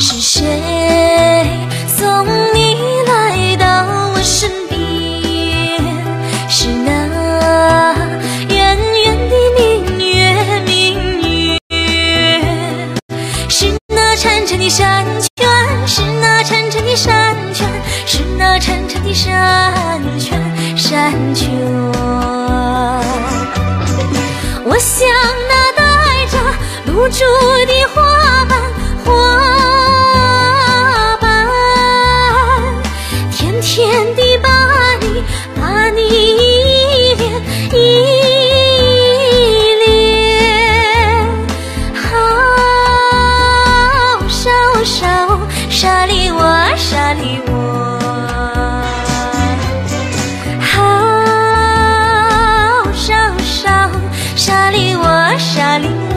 是谁送你来到我身边？是那圆圆的明月，明月，是那潺潺的山泉，是那潺潺的山泉，是那潺潺的山泉，山泉。我像那带着露珠的花瓣，花瓣，甜甜地把你，把你依恋，依恋。好，烧烧，沙里哇，沙里哇。salida.